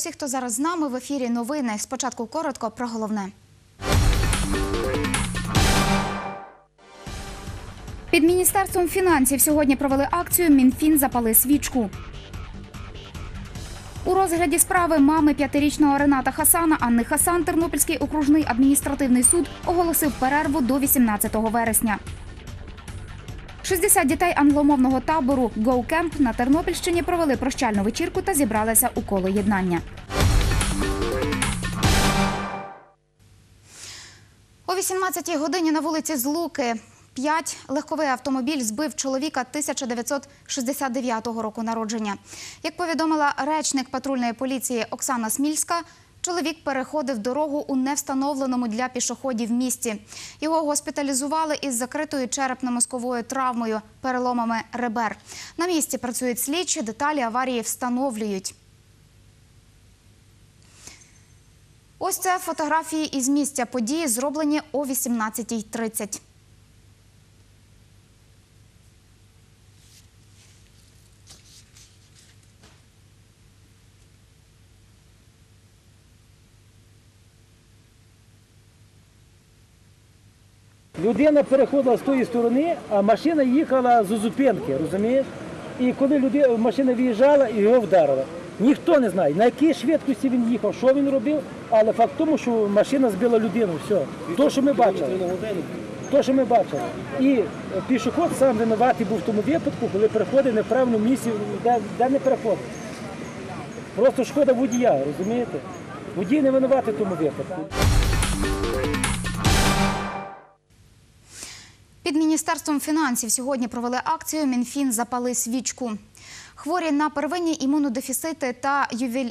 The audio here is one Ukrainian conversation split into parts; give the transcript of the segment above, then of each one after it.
Усіх, хто зараз з нами в ефірі. Новини. Спочатку коротко про головне. Під міністерством фінансів сьогодні провели акцію Мінфін запали свічку. У розгляді справи мами п'ятирічного Рената Хасана Анни Хасан Тернопільський окружний адміністративний суд оголосив перерву до 18 вересня. 60 дітей англомовного табору «Go Camp» на Тернопільщині провели прощальну вечірку та зібралися у коло єднання. О 18-й годині на вулиці Злуки 5 легковий автомобіль збив чоловіка 1969 року народження. Як повідомила речник патрульної поліції Оксана Смільська, чоловік переходив дорогу у невстановленому для пішоходів місці. Його госпіталізували із закритою черепно-мозковою травмою, переломами ребер. На місці працюють слідчі, деталі аварії встановлюють. Ось це фотографії із місця події, зроблені о 18.30. Людина переходила з тої сторони, а машина їхала з зупинки, розумієш? І коли людина, машина виїжджала і його вдарила. Ніхто не знає, на якій швидкості він їхав, що він робив, але факт в тому, що машина збила людину. Все. То, що ми бачили. То, що ми бачили. І пішоход сам винуватий був в тому випадку, коли переходив не в місці, де, де не переходив. Просто шкода водія, розумієте? Водій не винуватий в тому випадку. Міністерством фінансів сьогодні провели акцію Мінфін запали свічку. Хворі на первинні імунодефіцити та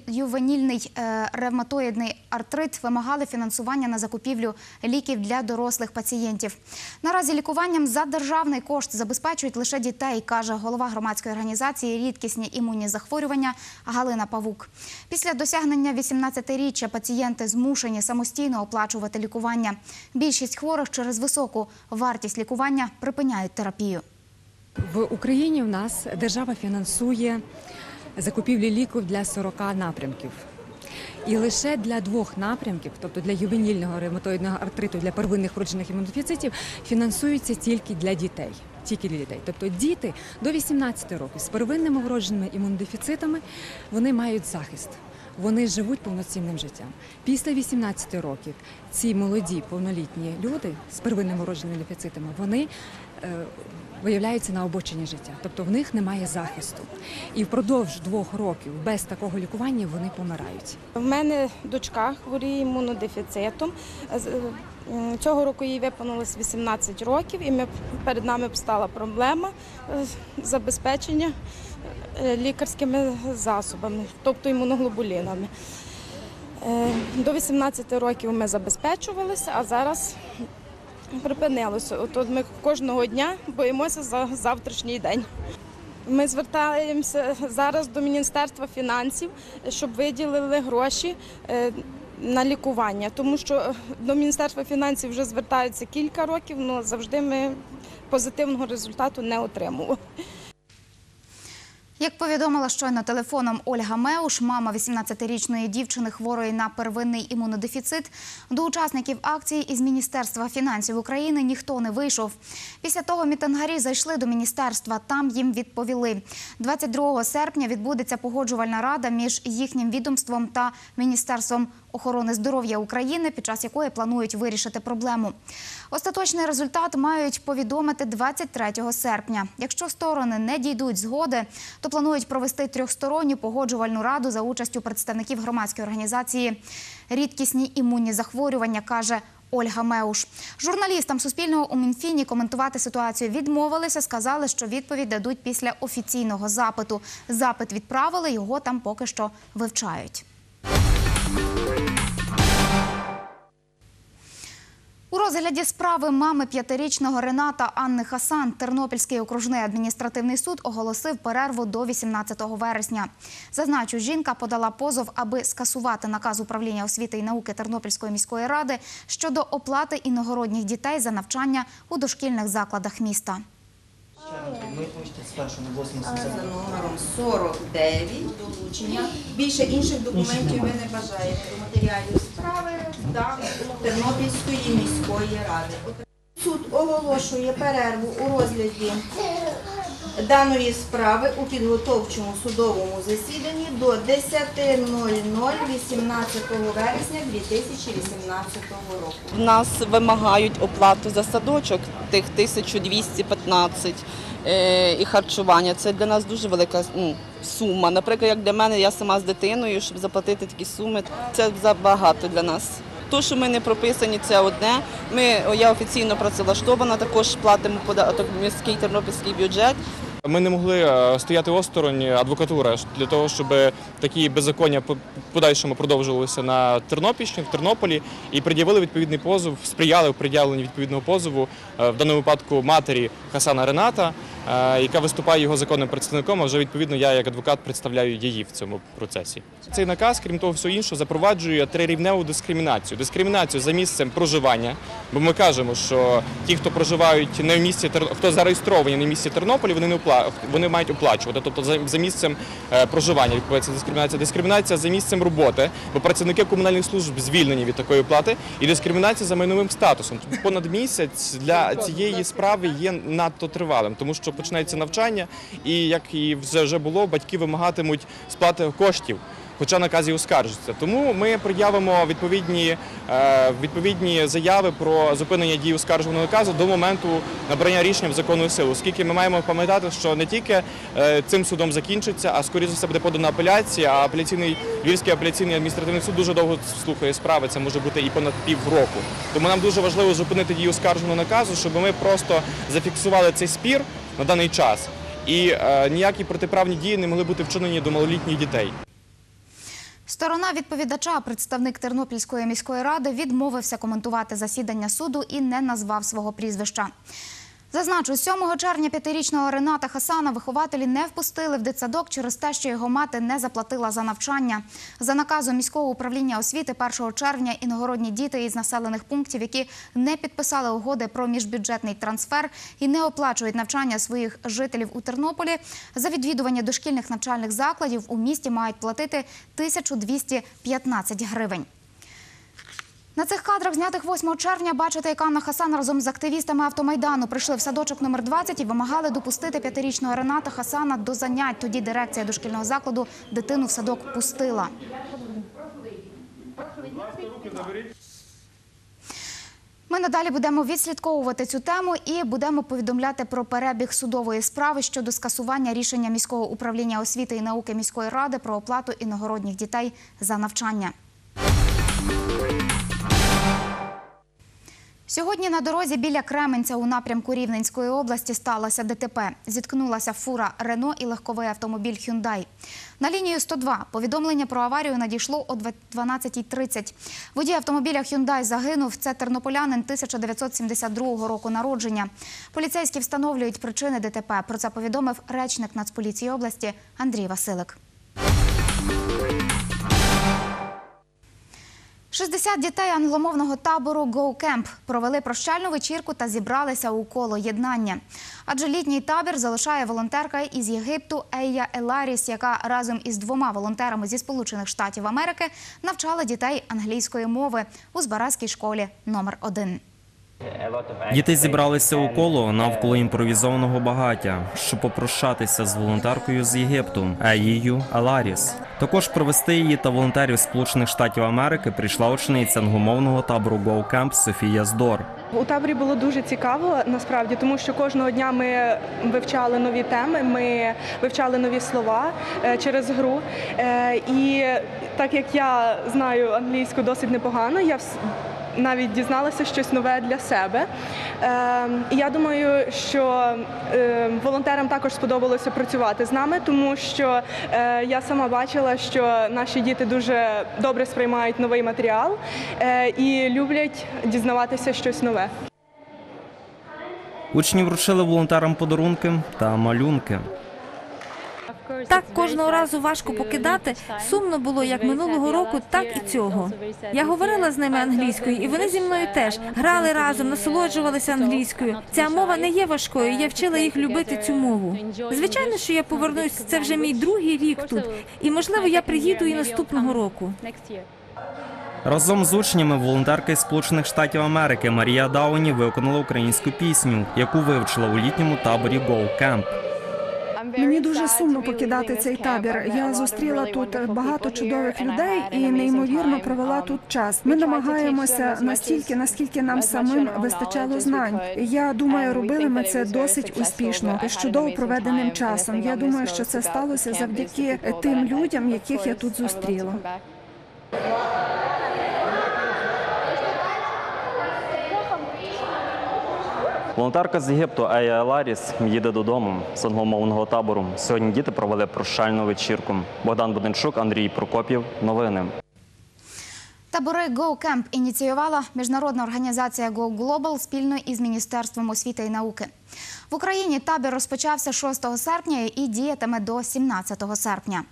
ювенільний е, ревматоїдний артрит вимагали фінансування на закупівлю ліків для дорослих пацієнтів. Наразі лікуванням за державний кошт забезпечують лише дітей, каже голова громадської організації рідкісні імунні захворювання Галина Павук. Після досягнення 18-річчя пацієнти змушені самостійно оплачувати лікування. Більшість хворих через високу вартість лікування припиняють терапію. В Україні в нас держава фінансує закупівлі ліків для 40 напрямків. І лише для двох напрямків, тобто для ювенільного ревматоїдного артриту, для первинних вроджених імунодефіцитів, фінансується тільки для дітей. Тільки для дітей. Тобто діти до 18 років з первинними вродженими імунодефіцитами вони мають захист. Вони живуть повноцінним життям. Після 18 років ці молоді повнолітні люди з первинними вродженими дефіцитами вони виявляються на обочині життя, тобто в них немає захисту. І впродовж двох років без такого лікування вони помирають. В мене дочка хворіє імунодефіцитом. Цього року їй виповнилось 18 років, і перед нами стала проблема е, забезпечення е, лікарськими засобами, тобто імуноглобулінами. Е, До 18 років ми забезпечувалися, а зараз припинилося. От ми кожного дня боїмося за завтрашній день. Ми звертаємося зараз до Міністерства фінансів, щоб виділили гроші е, на лікування, тому що е, до Міністерства фінансів вже звертаються кілька років, але завжди ми позитивного результату не отримували. Як повідомила щойно телефоном Ольга Меуш, мама 18-річної дівчини хворої на первинний імунодефіцит, до учасників акції із Міністерства фінансів України ніхто не вийшов. Після того мітингарі зайшли до міністерства. Там їм відповіли. 22 серпня відбудеться погоджувальна рада між їхнім відомством та Міністерством охорони здоров'я України, під час якої планують вирішити проблему. Остаточний результат мають повідомити 23 серпня. Якщо сторони не дійдуть згоди, то планують провести трьохсторонню погоджувальну раду за участю представників громадської організації рідкісні імунні захворювання, каже. Ольга Меуш. Журналістам Суспільного у Мінфіні коментувати ситуацію відмовилися, сказали, що відповідь дадуть після офіційного запиту. Запит відправили, його там поки що вивчають. У розгляді справи мами п'ятирічного Рената Анни Хасан Тернопільський окружний адміністративний суд оголосив перерву до 18 вересня. Зазначу, жінка подала позов, аби скасувати наказ управління освіти і науки Тернопільської міської ради щодо оплати іногородніх дітей за навчання у дошкільних закладах міста. Ми хочете спершу на 80. за номером 49 долучення. Більше інших документів ви не бажаєте до матеріалів справи да, Тернопільської міської ради. Суд оголошує перерву у розгляді даної справи у підготовчому судовому засіданні до 10.00 18 вересня 2018 року. В нас вимагають оплату за садочок тих 1215 е, і харчування. Це для нас дуже велика ну, сума. Наприклад, як для мене, я сама з дитиною, щоб заплатити такі суми, це забагато для нас. То, що ми не прописані, це одне. Ми, я офіційно працевлаштована, також платимо податок міський тернопільський бюджет. Ми не могли е, стояти осторонь адвокатури для того, щоб такі беззаконня по- подальшому продовжувалися на Тернопільщині, в Тернополі і пред'явили відповідний позов, сприяли в пред'явленні відповідного позову е, в даному випадку матері Хасана Рената, яка виступає його законним представником. А вже відповідно я як адвокат представляю її в цьому процесі. Цей наказ, крім того всього іншого, запроваджує трирівневу дискримінацію. Дискримінацію за місцем проживання, бо ми кажемо, що ті, хто проживають не в місті хто зареєстровані не в місті Тернополі, вони не опла... вони мають оплачувати. Тобто за, за місцем е, проживання відбувається дискримінація. Дискримінація за місцем роботи, бо працівники комунальних служб звільнені від такої оплати, і дискримінація за майновим статусом. Тобто Понад місяць для цієї справи є надто тривалим, тому що починається навчання, і як і вже було, батьки вимагатимуть сплати коштів. Хоча наказі оскаржується. Тому ми пред'явимо відповідні, е, відповідні заяви про зупинення дії оскаржуваного наказу до моменту набрання рішення в законну силу. Оскільки ми маємо пам'ятати, що не тільки е, цим судом закінчиться, а скоріше за все буде подана апеляція. А апеляційний Львівський апеляційний адміністративний суд дуже довго слухає справи. Це може бути і понад півроку. Тому нам дуже важливо зупинити дію оскаржуваного наказу, щоб ми просто зафіксували цей спір на даний час. І е, ніякі протиправні дії не могли бути вчинені до малолітніх дітей. Сторона відповідача, представник Тернопільської міської ради, відмовився коментувати засідання суду і не назвав свого прізвища. Зазначу, 7 червня п'ятирічного Рената Хасана вихователі не впустили в дитсадок через те, що його мати не заплатила за навчання. За наказом міського управління освіти 1 червня іногородні діти із населених пунктів, які не підписали угоди про міжбюджетний трансфер і не оплачують навчання своїх жителів у Тернополі, за відвідування дошкільних навчальних закладів у місті мають платити 1215 гривень. На цих кадрах, знятих 8 червня, бачите, як Анна Хасан разом з активістами автомайдану прийшли в садочок номер 20 і вимагали допустити п'ятирічного Рената Хасана до занять. Тоді дирекція дошкільного закладу дитину в садок пустила. Ми надалі будемо відслідковувати цю тему і будемо повідомляти про перебіг судової справи щодо скасування рішення міського управління освіти і науки міської ради про оплату іногородніх дітей за навчання. Сьогодні на дорозі біля Кременця у напрямку Рівненської області сталося ДТП. Зіткнулася фура Рено і легковий автомобіль Hyundai. На лінію 102 повідомлення про аварію надійшло о 12.30. Водій автомобіля Hyundai загинув. Це тернополянин 1972 року народження. Поліцейські встановлюють причини ДТП. Про це повідомив речник Нацполіції області Андрій Василик. 60 дітей англомовного табору «Go Camp» провели прощальну вечірку та зібралися у коло єднання. Адже літній табір залишає волонтерка із Єгипту Ея Еларіс, яка разом із двома волонтерами зі Сполучених Штатів Америки навчала дітей англійської мови у Збаразькій школі номер 1 Діти зібралися у коло навколо імпровізованого багаття, щоб попрощатися з волонтеркою з Єгипту Еїю Аларіс. Також провести її та волонтерів Сполучених Штатів Америки прийшла учениця англомовного табору Go Camp Софія Здор. У таборі було дуже цікаво насправді, тому що кожного дня ми вивчали нові теми, ми вивчали нові слова е, через гру. Е, І так як я знаю англійську досить непогано, я навіть дізналася щось нове для себе. Е, І я думаю, що е, волонтерам також сподобалося працювати з нами, тому що е, я сама бачила, що наші діти дуже добре сприймають новий матеріал е, і люблять дізнаватися щось нове. Учні вручили волонтерам подарунки та малюнки. Так кожного разу важко покидати. Сумно було як минулого року, так і цього. Я говорила з ними англійською, і вони зі мною теж грали разом, насолоджувалися англійською. Ця мова не є важкою. Я вчила їх любити цю мову. Звичайно, що я повернусь. Це вже мій другий рік тут, і можливо я приїду і наступного року. Разом з учнями волонтерка із Сполучених Штатів Америки Марія Дауні виконала українську пісню, яку вивчила у літньому таборі Go Camp. Мені дуже сумно покидати цей табір. Я зустріла тут багато чудових людей і неймовірно провела тут час. Ми намагаємося настільки, наскільки нам самим вистачало знань. Я думаю, робили ми це досить успішно з чудово проведеним часом. Я думаю, що це сталося завдяки тим людям, яких я тут зустріла. Волонтерка з Єгипту Ея Ларіс їде додому з англомовного табору. Сьогодні діти провели прощальну вечірку. Богдан Буденчук, Андрій Прокопів. Новини. Табори Go ініціювала міжнародна організація Go Global спільно із Міністерством освіти і науки. В Україні табір розпочався 6 серпня і діятиме до 17 серпня.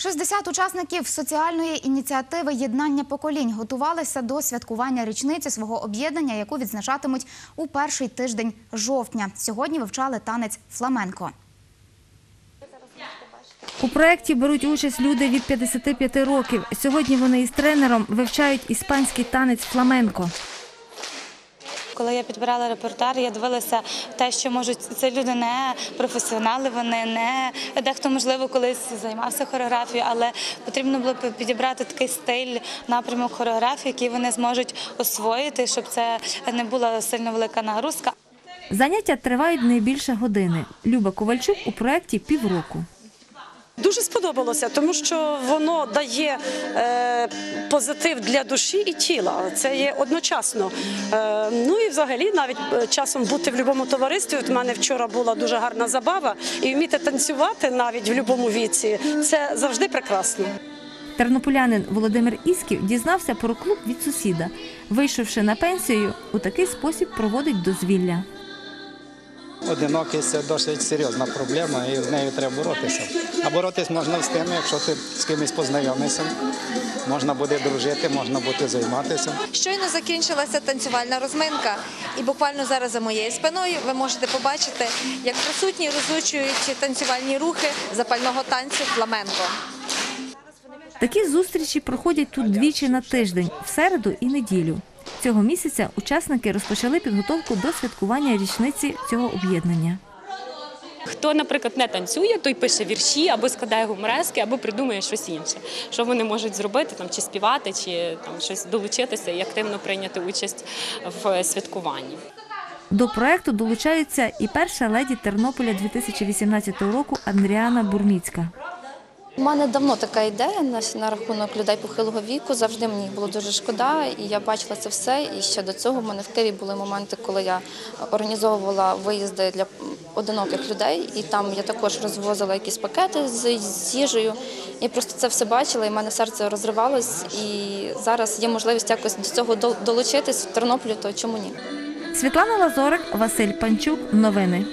60 учасників соціальної ініціативи Єднання поколінь готувалися до святкування річниці свого об'єднання, яку відзначатимуть у перший тиждень жовтня. Сьогодні вивчали танець фламенко. У проєкті беруть участь люди від 55 років. Сьогодні вони із тренером вивчають іспанський танець фламенко. Коли я підбирала репертуар, я дивилася те, що можуть це люди не професіонали, вони не дехто можливо колись займався хореографією, але потрібно було підібрати такий стиль напрямок хореографії, який вони зможуть освоїти, щоб це не була сильно велика нагрузка. Заняття тривають не більше години. Люба Ковальчук у проєкті півроку. Дуже сподобалося, тому що воно дає е, позитив для душі і тіла. Це є одночасно. Е, ну і взагалі, навіть е, часом бути в будь-якому товаристві. От у мене вчора була дуже гарна забава, і вміти танцювати навіть в будь-якому віці це завжди прекрасно. Тернополянин Володимир Ісків дізнався про клуб від сусіда. Вийшовши на пенсію, у такий спосіб проводить дозвілля. Одинокість це досить серйозна проблема, і з нею треба боротися. А боротись можна з тим, якщо ти з кимось познайомишся, можна буде дружити, можна буде займатися. Щойно закінчилася танцювальна розминка, і буквально зараз за моєю спиною ви можете побачити, як присутні розучують танцювальні рухи запального танцю фламенко. Такі зустрічі проходять тут двічі на тиждень, в середу і неділю. Цього місяця учасники розпочали підготовку до святкування річниці цього об'єднання. Хто, наприклад, не танцює, той пише вірші або складає гуморески, або придумує щось інше. Що вони можуть зробити, там чи співати, чи там щось долучитися і активно прийняти участь в святкуванні. До проекту долучаються і перша леді Тернополя 2018 року Андріана Бурміцька. У мене давно така ідея на, на рахунок людей похилого віку. Завжди мені їх було дуже шкода, і я бачила це все. І ще до цього в мене в Києві були моменти, коли я організовувала виїзди для одиноких людей, і там я також розвозила якісь пакети з, з їжею. Я просто це все бачила, і в мене серце розривалось. І зараз є можливість якось до цього дол- долучитись в Тернополі, то чому ні? Світлана Лазорик, Василь Панчук. Новини.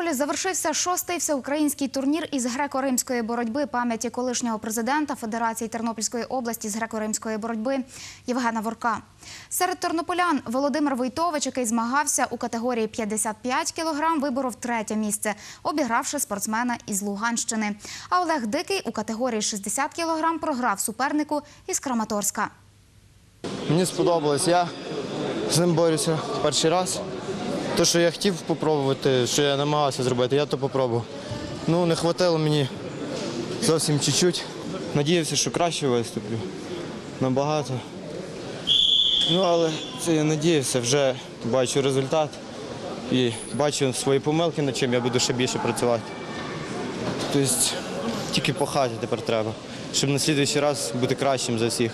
Тернополі завершився шостий всеукраїнський турнір із греко-римської боротьби пам'яті колишнього президента Федерації Тернопільської області з греко-римської боротьби Євгена Ворка. Серед тернополян Володимир Войтович, який змагався у категорії 55 кілограм, виборов третє місце, обігравши спортсмена із Луганщини. А Олег Дикий у категорії 60 кілограм програв супернику із Краматорська. Мені сподобалось. Я з ним борюся перший раз. Те, що я хотів спробувати, що я намагався зробити, я то попробував. Ну, не вистачило мені зовсім чуть-чуть. Надіявся, що краще виступлю. Набагато. Ну, але це я надіявся, вже бачу результат і бачу свої помилки, над чим я буду ще більше працювати. Тобто тільки по хаті тепер треба, щоб на слідуючий раз бути кращим за всіх.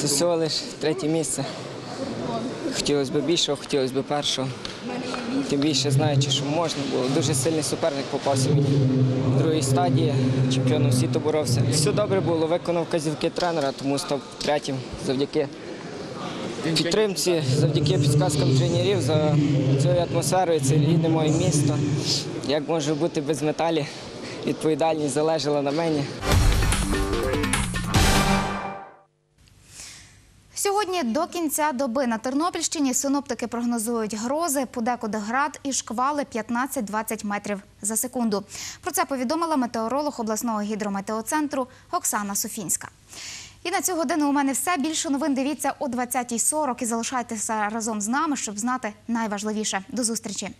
Це всього лише третє місце. Хотілося б більшого, хотілося б першого. Тим більше знаючи, що можна було. Дуже сильний суперник попався мені в другій стадії, чемпіоном світу боровся. Все добре було, виконав вказівки тренера, тому став третім завдяки підтримці, завдяки підказкам тренерів за цією атмосферою, це рідне моє місто. Як може бути без медалі? Відповідальність залежала на мені. Сьогодні до кінця доби на Тернопільщині синоптики прогнозують грози, подекуди град і шквали 15-20 метрів за секунду. Про це повідомила метеоролог обласного гідрометеоцентру Оксана Софінська. І на цю годину у мене все. Більше новин дивіться о 20.40 і залишайтеся разом з нами, щоб знати найважливіше. До зустрічі.